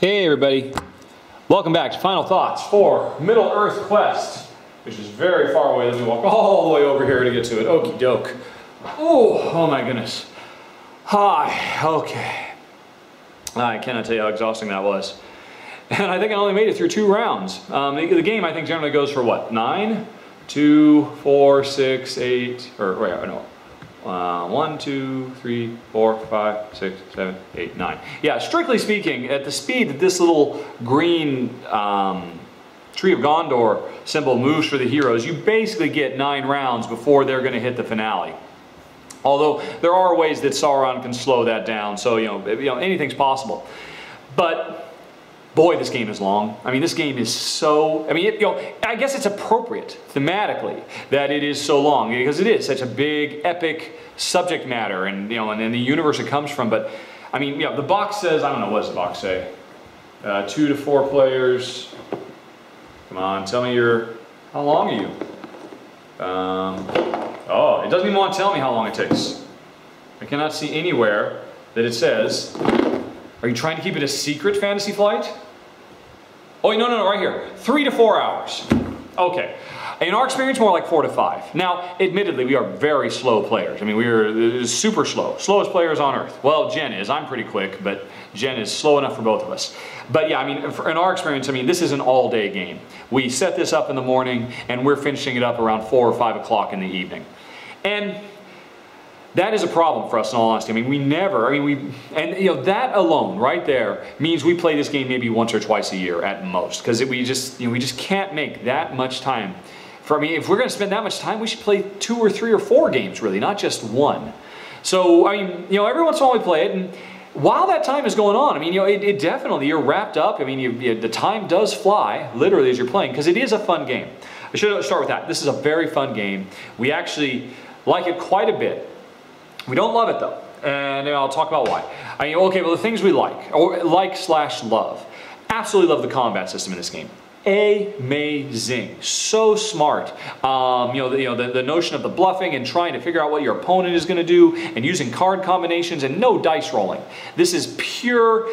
Hey everybody, welcome back to Final Thoughts for Middle Earth Quest, which is very far away. Let me walk all the way over here to get to it. Okie doke. Oh, oh my goodness. Hi, okay. I cannot tell you how exhausting that was. And I think I only made it through two rounds. Um, the, the, game I think generally goes for what, nine? Two, four, six, eight, or wait, no, uh, one, two, three, four, five, six, seven, eight, nine. Yeah, strictly speaking, at the speed that this little green um, Tree of Gondor symbol moves for the heroes, you basically get nine rounds before they're going to hit the finale. Although there are ways that Sauron can slow that down, so you know, you know anything's possible. But boy, this game is long. I mean, this game is so, I mean, it, you know, I guess it's appropriate thematically that it is so long because it is such a big, epic subject matter and, you know, and, then the universe it comes from. But, I mean, know, the box says, I don't know, what does the box say? Uh, two to four players. Come on, tell me your, how long are you? Um, oh, it doesn't even want to tell me how long it takes. I cannot see anywhere that it says, are you trying to keep it a secret, Fantasy Flight? Oh, no, no, no, right here. Three to four hours. Okay. In our experience, more like four to five. Now, admittedly, we are very slow players. I mean, we are uh, super slow. Slowest players on Earth. Well, Jen is. I'm pretty quick, but Jen is slow enough for both of us. But yeah, I mean, in our experience, I mean, this is an all-day game. We set this up in the morning, and we're finishing it up around four or five o'clock in the evening. And that is a problem for us in all honesty. I mean, we never, I mean, we, and you know, that alone right there means we play this game maybe once or twice a year at most because we just, you know, we just can't make that much time. For, I mean, if we're going to spend that much time, we should play two or three or four games really, not just one. So, I mean, you know, every once in a while we play it and while that time is going on, I mean, you know, it, it definitely, you're wrapped up. I mean, you, you, the time does fly, literally, as you're playing, because it is a fun game. I should start with that. This is a very fun game. We actually like it quite a bit. We don't love it though, and I'll talk about why. I mean, okay, well the things we like, or like slash love. Absolutely love the combat system in this game amazing so smart um, you know, the, you know the, the notion of the bluffing and trying to figure out what your opponent is going to do and using card combinations and no dice rolling this is pure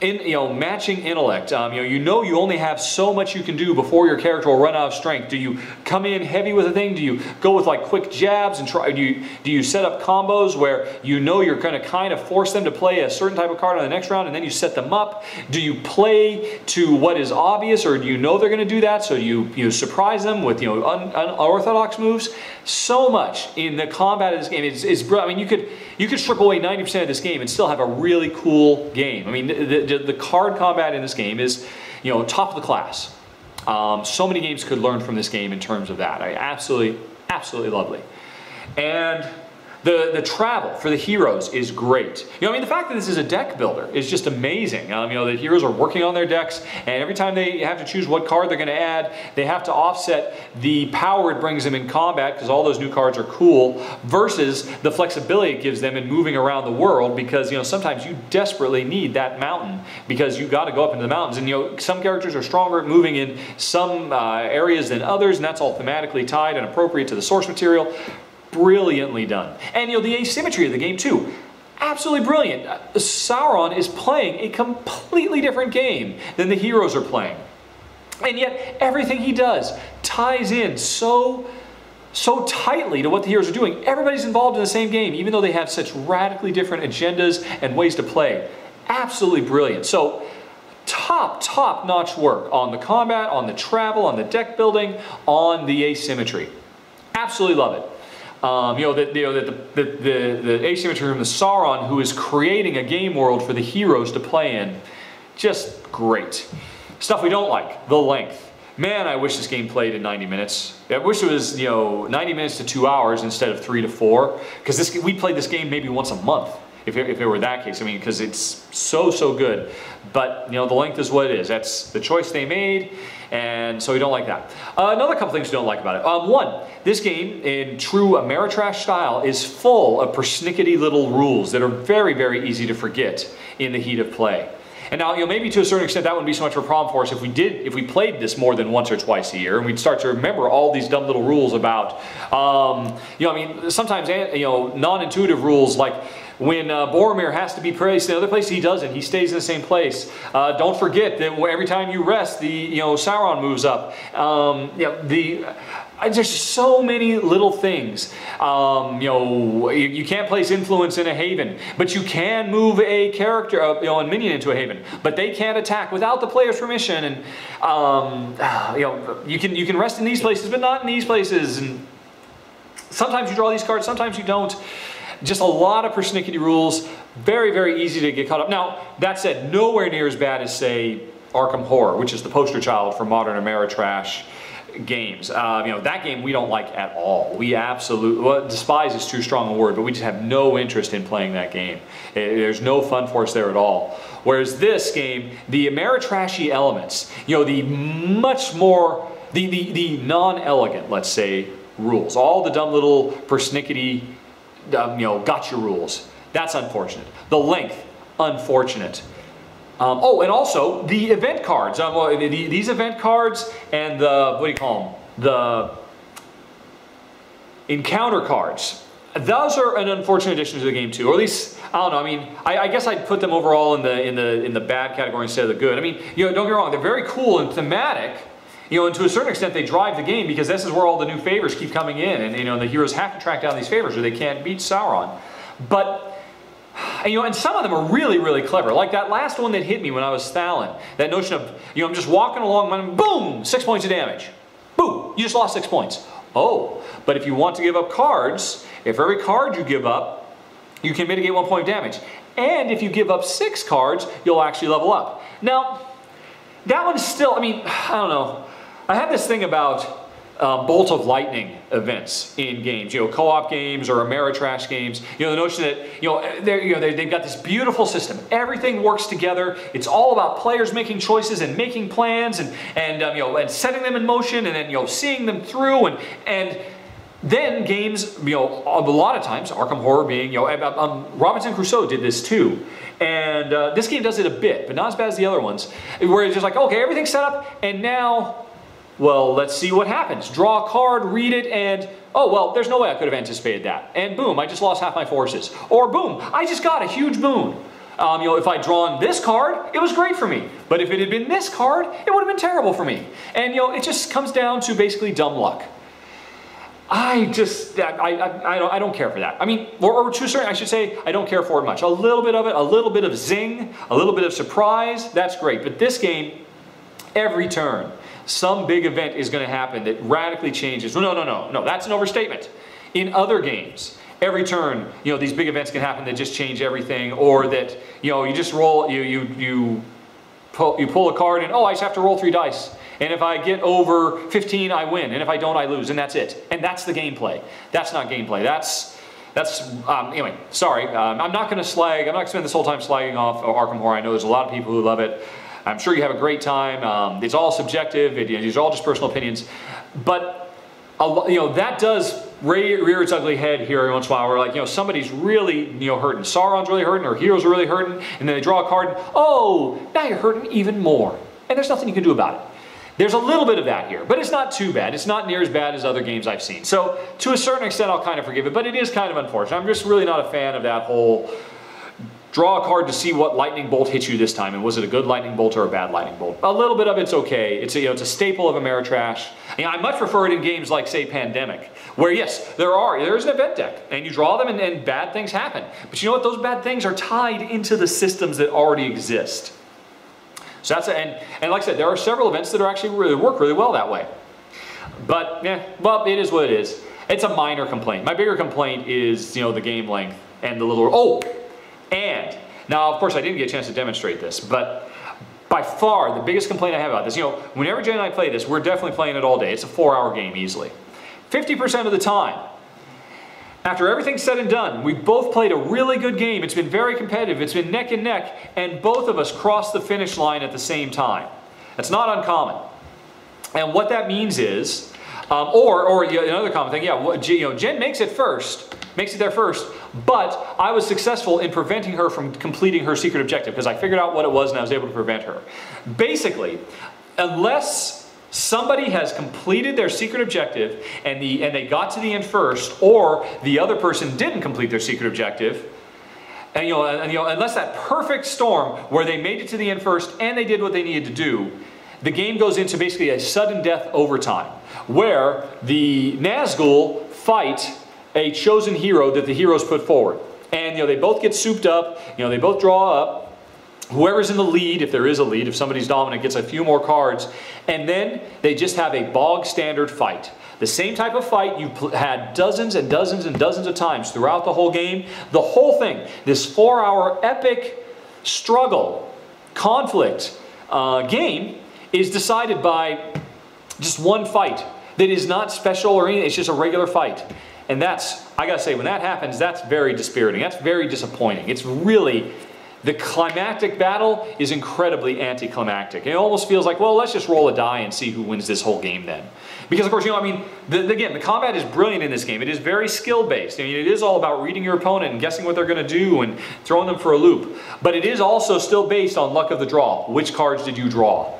in, you know, matching intellect. Um, you know, you know you only have so much you can do before your character will run out of strength. Do you come in heavy with a thing? Do you go with like quick jabs and try? Do you do you set up combos where you know you're going to kind of force them to play a certain type of card on the next round, and then you set them up? Do you play to what is obvious, or do you know they're going to do that, so you you surprise them with you know un, unorthodox moves? So much in the combat of this game is, is I mean, you could you could strip away 90% of this game and still have a really cool game. I mean, the, the, the card combat in this game is, you know, top of the class. Um, so many games could learn from this game in terms of that. I absolutely, absolutely lovely. And the, the travel for the heroes is great. You know, I mean, the fact that this is a deck builder is just amazing. Um, you know, the heroes are working on their decks, and every time they have to choose what card they're going to add, they have to offset the power it brings them in combat, because all those new cards are cool, versus the flexibility it gives them in moving around the world, because, you know, sometimes you desperately need that mountain, because you've got to go up into the mountains. And, you know, some characters are stronger at moving in some uh, areas than others, and that's all thematically tied and appropriate to the source material brilliantly done. And you know, the asymmetry of the game too, absolutely brilliant. Uh, Sauron is playing a completely different game than the heroes are playing. And yet everything he does ties in so so tightly to what the heroes are doing. Everybody's involved in the same game, even though they have such radically different agendas and ways to play. Absolutely brilliant. So top, top notch work on the combat, on the travel, on the deck building, on the asymmetry. Absolutely love it. Um, you know, that you know, that the, the, the, the asymmetry from the Sauron who is creating a game world for the heroes to play in. Just great. Stuff we don't like, the length. Man, I wish this game played in 90 minutes. I wish it was, you know, 90 minutes to two hours instead of three to four. Because this we played this game maybe once a month, if it, if it were that case. I mean, because it's so, so good. But, you know, the length is what it is. That's the choice they made and so we don't like that. Uh, another couple things we don't like about it. Um, one, this game, in true Ameritrash style, is full of persnickety little rules that are very, very easy to forget in the heat of play. And now, you know, maybe to a certain extent that wouldn't be so much of a problem for us if we did, if we played this more than once or twice a year, and we'd start to remember all these dumb little rules about, um, you know, I mean, sometimes, eh, you know, non-intuitive rules like When uh, Boromir has to be placed in another place, he doesn't. He stays in the same place. Uh, don't forget that every time you rest, the you know Sauron moves up. Um, you know, the there's so many little things. Um, you know, you, you, can't place influence in a haven, but you can move a character, uh, you know, a minion into a haven. But they can't attack without the player's permission. And um, you know, you can you can rest in these places, but not in these places. And sometimes you draw these cards, sometimes you don't. Just a lot of persnickety rules. Very, very easy to get caught up. Now, that said, nowhere near as bad as, say, Arkham Horror, which is the poster child for modern Ameritrash games. Uh, you know, that game we don't like at all. We absolutely, well, despise is too strong a word, but we just have no interest in playing that game. It, eh, there's no fun for us there at all. Whereas this game, the Ameritrashy elements, you know, the much more, the, the, the non-elegant, let's say, rules, all the dumb little persnickety um, you know, gotcha rules. That's unfortunate. The length, unfortunate. Um, oh, and also the event cards. Um, well, the, these event cards and the, what do you call them? The encounter cards. Those are an unfortunate addition to the game too, or at least I don't know. I mean, I, I, guess I'd put them overall in the in the in the bad category instead of the good. I mean, you know, don't get me wrong; they're very cool and thematic, you know, and to a certain extent, they drive the game because this is where all the new favors keep coming in, and you know, the heroes have to track down these favors or they can't beat Sauron. But and, you know, and some of them are really, really clever. Like that last one that hit me when I was Thalin. That notion of, you know, I'm just walking along, and boom, six points of damage. Boom, you just lost six points. Oh, but if you want to give up cards, if every card you give up, you can mitigate one point of damage. And if you give up six cards, you'll actually level up. Now, that one's still, I mean, I don't know. I have this thing about uh, bolt of lightning events in games, you know, co-op games or Ameritrash games. You know, the notion that you know, they're, you know, they, have got this beautiful system. Everything works together. It's all about players making choices and making plans and and um, you know and setting them in motion and then you know seeing them through and and then games, you know, a lot of times, Arkham Horror being, you know, um, Robinson Crusoe did this too. And uh, this game does it a bit, but not as bad as the other ones, where it's just like, okay, everything's set up, and now well, let's see what happens. Draw a card, read it, and oh, well, there's no way I could have anticipated that. And boom, I just lost half my forces. Or boom, I just got a huge boon. Um, you know, if I'd drawn this card, it was great for me. But if it had been this card, it would have been terrible for me. And you know, it just comes down to basically dumb luck. I just, I, I, I, don't, I don't care for that. I mean, or, or to a certain, I should say, I don't care for it much. A little bit of it, a little bit of zing, a little bit of surprise, that's great. But this game, every turn, some big event is going to happen that radically changes. No, no, no, no, that's an overstatement. In other games, every turn, you know, these big events can happen that just change everything, or that, you know, you just roll, you, you, you, pull, you pull a card and, oh, I just have to roll three dice. And if I get over 15, I win. And if I don't, I lose. And that's it. And that's the gameplay. That's not gameplay. That's, that's, um, anyway, sorry. Um, I'm not going to slag, I'm not going to spend this whole time slagging off Arkham Horror. I know there's a lot of people who love it. I'm sure you have a great time. Um, it's all subjective. It, you know, these are all just personal opinions. But you know that does rear, rear, its ugly head here every once in a while. Where like you know somebody's really you know hurting. Sauron's really hurting, or heroes are really hurting, and then they draw a card. And, oh, now you're hurting even more, and there's nothing you can do about it. There's a little bit of that here, but it's not too bad. It's not near as bad as other games I've seen. So to a certain extent, I'll kind of forgive it, but it is kind of unfortunate. I'm just really not a fan of that whole Draw a card to see what lightning bolt hits you this time, and was it a good lightning bolt or a bad lightning bolt? A little bit of it's okay. It's a, you know, it's a staple of Ameritrash. I much prefer it in games like, say, Pandemic, where yes, there are, there is an event deck, and you draw them and, and bad things happen. But you know what? Those bad things are tied into the systems that already exist. So that's, a, and, and like I said, there are several events that are actually really work really well that way. But, yeah, well, it is what it is. It's a minor complaint. My bigger complaint is, you know, the game length and the little, oh, and, now of course I didn't get a chance to demonstrate this, but by far the biggest complaint I have about this, you know, whenever Jen and I play this, we're definitely playing it all day. It's a four hour game easily. 50% of the time, after everything's said and done, we both played a really good game. It's been very competitive. It's been neck and neck, and both of us crossed the finish line at the same time. That's not uncommon. And what that means is, um, or, or another common thing, yeah, you know, Jen makes it first, makes it there first, but I was successful in preventing her from completing her secret objective because I figured out what it was and I was able to prevent her. Basically, unless somebody has completed their secret objective and, the, and they got to the end first, or the other person didn't complete their secret objective, and you know, and, you know, unless that perfect storm where they made it to the end first and they did what they needed to do, the game goes into basically a sudden death overtime, where the Nazgul fight a chosen hero that the heroes put forward. And you know, they both get souped up, you know, they both draw up. Whoever's in the lead, if there is a lead, if somebody's dominant, gets a few more cards. And then they just have a bog standard fight. The same type of fight you've had dozens and dozens and dozens of times throughout the whole game. The whole thing, this four hour epic struggle, conflict uh, game is decided by just one fight that is not special or anything, it's just a regular fight. And that's, I gotta say, when that happens, that's very dispiriting. That's very disappointing. It's really, the climactic battle is incredibly anticlimactic. It almost feels like, well, let's just roll a die and see who wins this whole game then. Because of course, you know, I mean, the, the, again, the combat is brilliant in this game. It is very skill based. I mean, it is all about reading your opponent and guessing what they're going to do and throwing them for a loop. But it is also still based on luck of the draw. Which cards did you draw?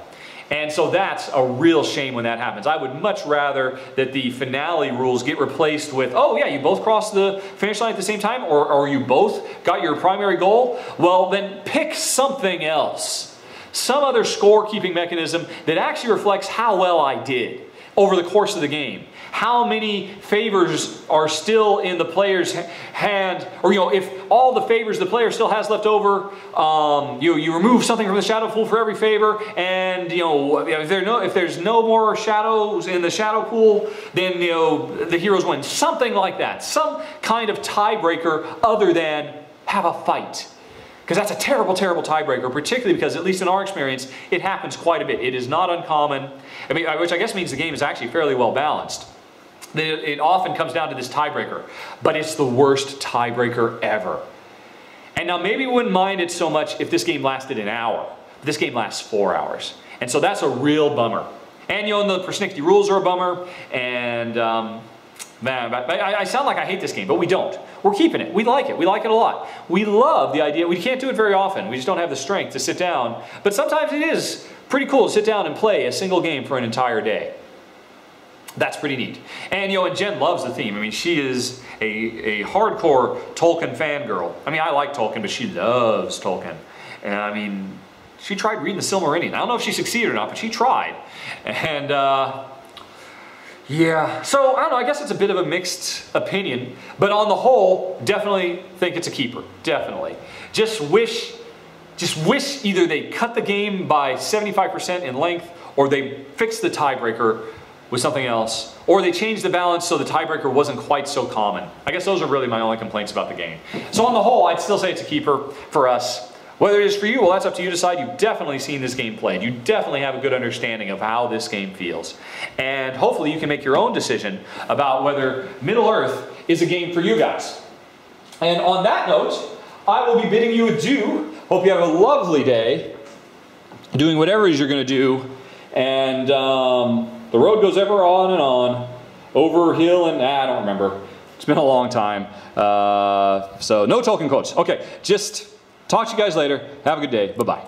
And so that's a real shame when that happens. I would much rather that the finale rules get replaced with, oh yeah, you both crossed the finish line at the same time, or, or you both got your primary goal. Well, then pick something else. Some other scorekeeping mechanism that actually reflects how well I did over the course of the game. How many favors are still in the player's hand, or you know, if all the favors the player still has left over, um, you you remove something from the shadow pool for every favor, and you know, if there no if there's no more shadows in the shadow pool, then you know the heroes win. Something like that. Some kind of tiebreaker other than have a fight. Because that's a terrible, terrible tiebreaker, particularly because, at least in our experience, it happens quite a bit. It is not uncommon, I mean, which I guess means the game is actually fairly well balanced. It often comes down to this tiebreaker, but it's the worst tiebreaker ever. And now maybe we wouldn't mind it so much if this game lasted an hour. This game lasts four hours. And so that's a real bummer. And you know, the persnickety rules are a bummer, and um, Man, I, I sound like I hate this game, but we don't. We're keeping it. We like it. We like it a lot. We love the idea. We can't do it very often. We just don't have the strength to sit down. But sometimes it is pretty cool to sit down and play a single game for an entire day. That's pretty neat. And, you know, and Jen loves the theme. I mean, she is a, a hardcore Tolkien fangirl. I mean, I like Tolkien, but she loves Tolkien. And, I mean, she tried reading the Silmarillion. I don't know if she succeeded or not, but she tried. And, uh, yeah, so I don't know, I guess it's a bit of a mixed opinion, but on the whole, definitely think it's a keeper, definitely. Just wish, just wish either they cut the game by 75% in length or they fix the tiebreaker with something else, or they changed the balance so the tiebreaker wasn't quite so common. I guess those are really my only complaints about the game. So on the whole, I'd still say it's a keeper for us. Whether it is for you, well, that's up to you to decide. You've definitely seen this game played. You definitely have a good understanding of how this game feels. And hopefully you can make your own decision about whether Middle Earth is a game for you guys. And on that note, I will be bidding you adieu. Hope you have a lovely day doing whatever it is you're going to do. And um, the road goes ever on and on, over hill and, ah, I don't remember. It's been a long time. Uh, so no Tolkien quotes. Okay, just Talk to you guys later. Have a good day. Bye-bye.